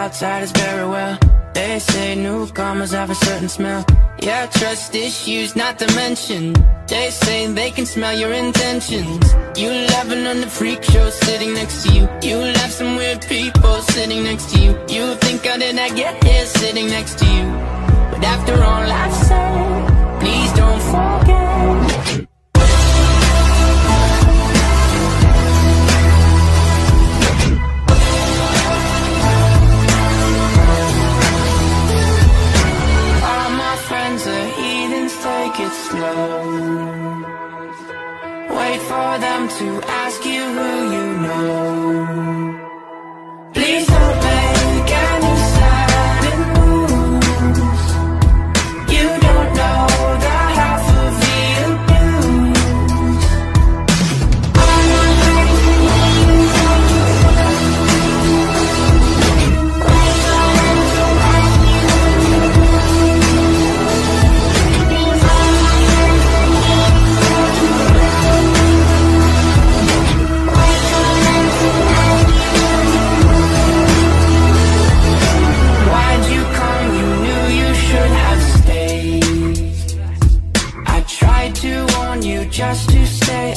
with outsiders very well. They say newcomers have a certain smell. Yeah, trust issues not to mention. They say they can smell your intentions. You laughing on the freak show sitting next to you. You laugh some weird people sitting next to you. You think how did I get here sitting next to you. But after all I've said Please don't forget take it slow. Wait for them to ask just to stay